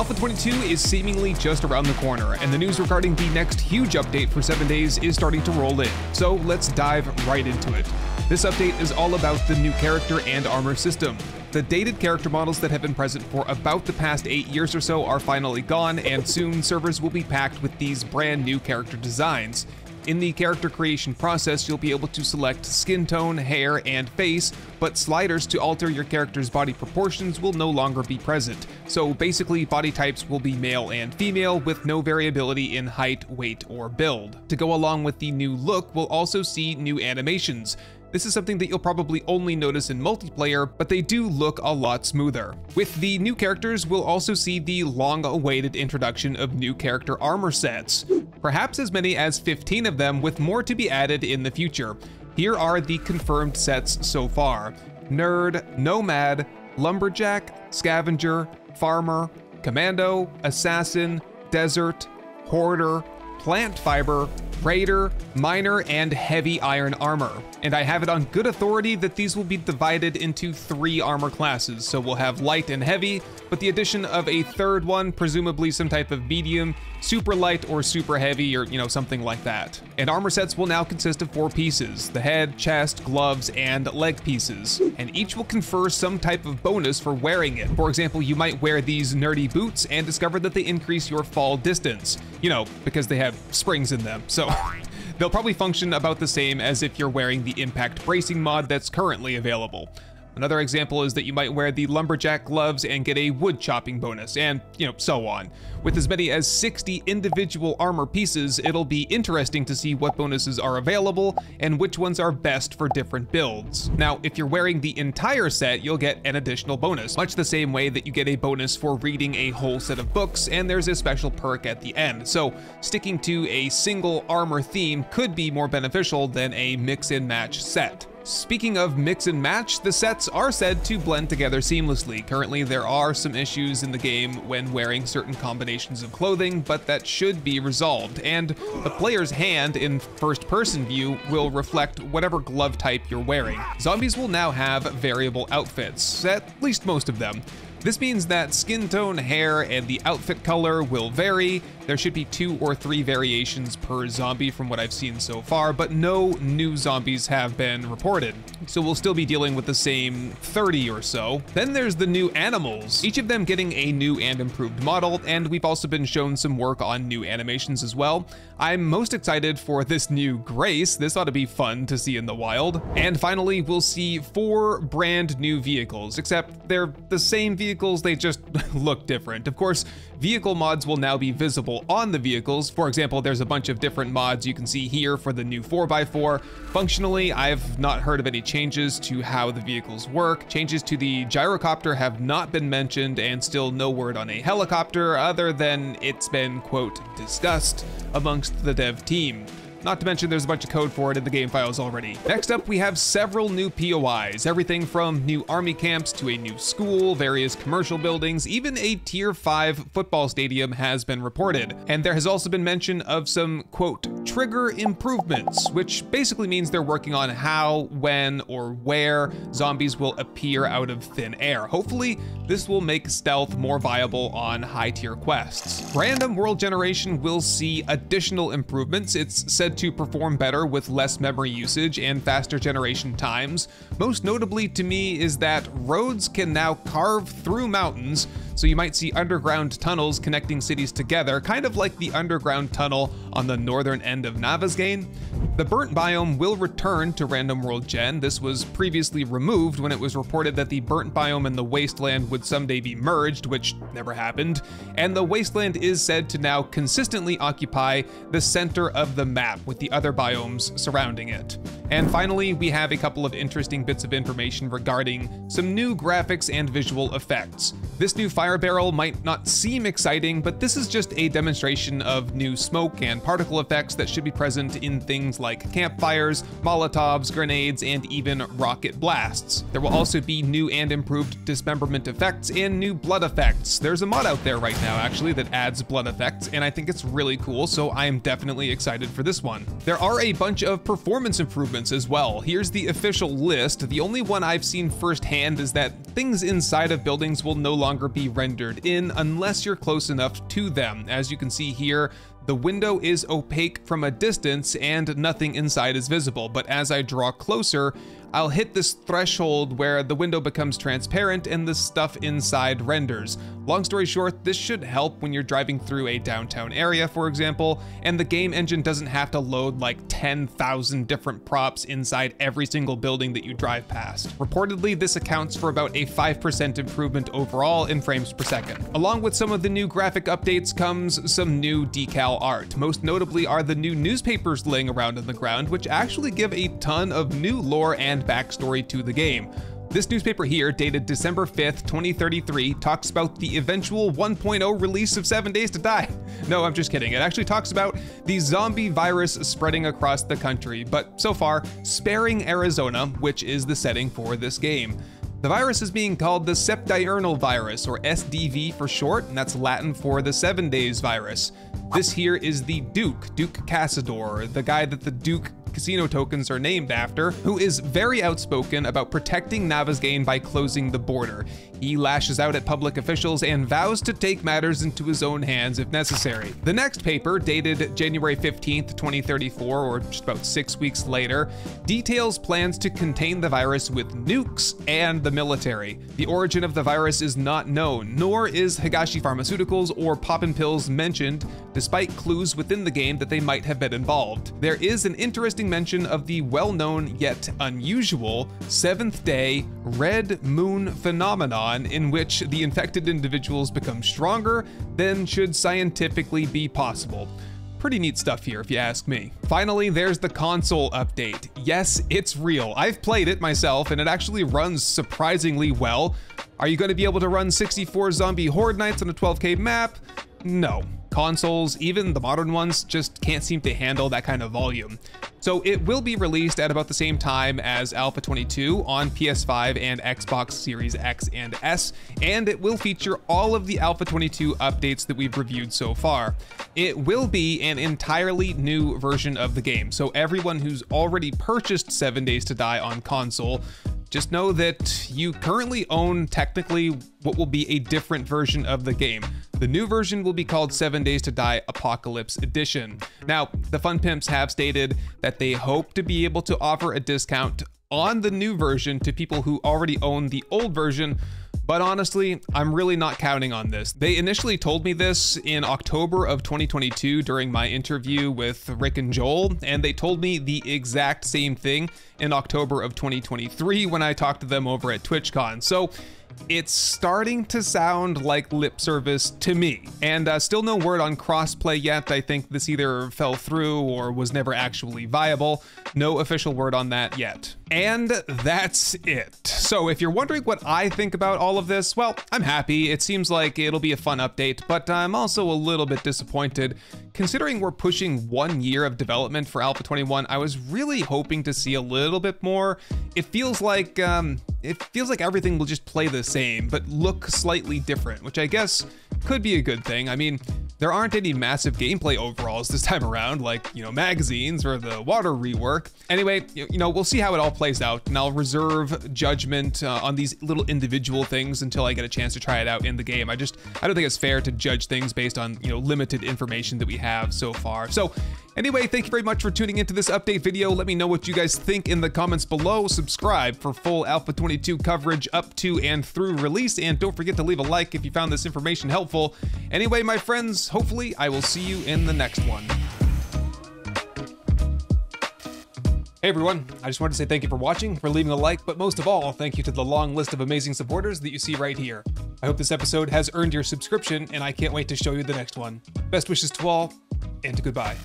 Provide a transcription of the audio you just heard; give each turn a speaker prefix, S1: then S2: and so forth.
S1: Alpha 22 is seemingly just around the corner, and the news regarding the next huge update for 7 days is starting to roll in. So let's dive right into it. This update is all about the new character and armor system. The dated character models that have been present for about the past 8 years or so are finally gone, and soon servers will be packed with these brand new character designs. In the character creation process, you'll be able to select skin tone, hair, and face, but sliders to alter your character's body proportions will no longer be present. So basically, body types will be male and female with no variability in height, weight, or build. To go along with the new look, we'll also see new animations. This is something that you'll probably only notice in multiplayer, but they do look a lot smoother. With the new characters, we'll also see the long-awaited introduction of new character armor sets. Perhaps as many as 15 of them, with more to be added in the future. Here are the confirmed sets so far. Nerd, Nomad, Lumberjack, Scavenger, Farmer, Commando, Assassin, Desert, Hoarder, Plant Fiber, Raider, Miner, and Heavy Iron Armor. And I have it on good authority that these will be divided into three armor classes, so we'll have light and heavy, but the addition of a third one, presumably some type of medium, super light or super heavy or, you know, something like that. And armor sets will now consist of four pieces, the head, chest, gloves, and leg pieces. And each will confer some type of bonus for wearing it. For example, you might wear these nerdy boots and discover that they increase your fall distance. You know, because they have springs in them, so they'll probably function about the same as if you're wearing the impact bracing mod that's currently available. Another example is that you might wear the lumberjack gloves and get a wood chopping bonus, and, you know, so on. With as many as 60 individual armor pieces, it'll be interesting to see what bonuses are available and which ones are best for different builds. Now, if you're wearing the entire set, you'll get an additional bonus, much the same way that you get a bonus for reading a whole set of books, and there's a special perk at the end. So, sticking to a single armor theme could be more beneficial than a mix and match set. Speaking of mix and match, the sets are said to blend together seamlessly. Currently, there are some issues in the game when wearing certain combinations of clothing, but that should be resolved, and the player's hand in first-person view will reflect whatever glove type you're wearing. Zombies will now have variable outfits, at least most of them. This means that skin tone, hair, and the outfit color will vary. There should be two or three variations per zombie from what I've seen so far, but no new zombies have been reported. So we'll still be dealing with the same 30 or so. Then there's the new animals, each of them getting a new and improved model, and we've also been shown some work on new animations as well. I'm most excited for this new Grace. This ought to be fun to see in the wild. And finally, we'll see four brand new vehicles, except they're the same vehicles they just look different. Of course, vehicle mods will now be visible on the vehicles. For example, there's a bunch of different mods you can see here for the new 4x4. Functionally, I've not heard of any changes to how the vehicles work. Changes to the gyrocopter have not been mentioned and still no word on a helicopter other than it's been, quote, discussed amongst the dev team. Not to mention there's a bunch of code for it in the game files already. Next up, we have several new POIs, everything from new army camps to a new school, various commercial buildings, even a tier 5 football stadium has been reported. And there has also been mention of some, quote, trigger improvements, which basically means they're working on how, when, or where zombies will appear out of thin air. Hopefully, this will make stealth more viable on high tier quests. Random world generation will see additional improvements. It's said said to perform better with less memory usage and faster generation times. Most notably to me is that roads can now carve through mountains, so you might see underground tunnels connecting cities together, kind of like the underground tunnel on the northern end of Navezgane. The burnt biome will return to Random World Gen. This was previously removed when it was reported that the burnt biome and the wasteland would someday be merged, which never happened. And the wasteland is said to now consistently occupy the center of the map with the other biomes surrounding it. And finally, we have a couple of interesting bits of information regarding some new graphics and visual effects. This new fire barrel might not seem exciting, but this is just a demonstration of new smoke and particle effects that should be present in things like campfires, molotovs, grenades, and even rocket blasts. There will also be new and improved dismemberment effects and new blood effects. There's a mod out there right now, actually, that adds blood effects, and I think it's really cool, so I am definitely excited for this one. There are a bunch of performance improvements as well. Here's the official list. The only one I've seen firsthand is that things inside of buildings will no longer be rendered in unless you're close enough to them. As you can see here, the window is opaque from a distance and nothing inside is visible, but as I draw closer, I'll hit this threshold where the window becomes transparent and the stuff inside renders. Long story short, this should help when you're driving through a downtown area, for example, and the game engine doesn't have to load like 10,000 different props inside every single building that you drive past. Reportedly, this accounts for about a 5% improvement overall in frames per second. Along with some of the new graphic updates comes some new decal art. Most notably are the new newspapers laying around on the ground, which actually give a ton of new lore and backstory to the game. This newspaper here, dated December 5th, 2033, talks about the eventual 1.0 release of 7 Days to Die. No, I'm just kidding. It actually talks about the zombie virus spreading across the country, but so far, sparing Arizona, which is the setting for this game. The virus is being called the Sepdiurnal virus, or SDV for short, and that's Latin for the Seven Days virus. This here is the Duke, Duke Cassador, the guy that the Duke casino tokens are named after, who is very outspoken about protecting Navezgane by closing the border. He lashes out at public officials and vows to take matters into his own hands if necessary. The next paper, dated January 15th, 2034, or just about six weeks later, details plans to contain the virus with nukes and the military. The origin of the virus is not known, nor is Higashi Pharmaceuticals or Poppin' Pills mentioned, despite clues within the game that they might have been involved. There is an interesting mention of the well-known yet unusual seventh day red moon phenomenon in which the infected individuals become stronger than should scientifically be possible. Pretty neat stuff here, if you ask me. Finally, there's the console update. Yes, it's real. I've played it myself, and it actually runs surprisingly well. Are you going to be able to run 64 zombie horde nights on a 12k map? No. Consoles, even the modern ones, just can't seem to handle that kind of volume. So it will be released at about the same time as Alpha 22 on PS5 and Xbox Series X and S, and it will feature all of the Alpha 22 updates that we've reviewed so far. It will be an entirely new version of the game, so everyone who's already purchased 7 Days to Die on console just know that you currently own technically what will be a different version of the game. The new version will be called 7 Days to Die Apocalypse Edition. Now, the Fun Pimps have stated that they hope to be able to offer a discount on the new version to people who already own the old version, but honestly, I'm really not counting on this. They initially told me this in October of 2022 during my interview with Rick and Joel, and they told me the exact same thing in October of 2023 when I talked to them over at TwitchCon. So it's starting to sound like lip service to me. And uh, still no word on crossplay yet. I think this either fell through or was never actually viable. No official word on that yet. And that's it. So if you're wondering what I think about all of this, well, I'm happy. It seems like it'll be a fun update, but I'm also a little bit disappointed. Considering we're pushing one year of development for Alpha 21, I was really hoping to see a little bit more. It feels like um, it feels like everything will just play the same, but look slightly different, which I guess could be a good thing. I mean, there aren't any massive gameplay overalls this time around, like, you know, magazines or the water rework. Anyway, you know, we'll see how it all plays out, and I'll reserve judgment uh, on these little individual things until I get a chance to try it out in the game. I just, I don't think it's fair to judge things based on, you know, limited information that we have so far. So Anyway, thank you very much for tuning into this update video. Let me know what you guys think in the comments below. Subscribe for full Alpha 22 coverage up to and through release. And don't forget to leave a like if you found this information helpful. Anyway, my friends, hopefully I will see you in the next one. Hey everyone, I just wanted to say thank you for watching, for leaving a like, but most of all, thank you to the long list of amazing supporters that you see right here. I hope this episode has earned your subscription, and I can't wait to show you the next one. Best wishes to all, and goodbye.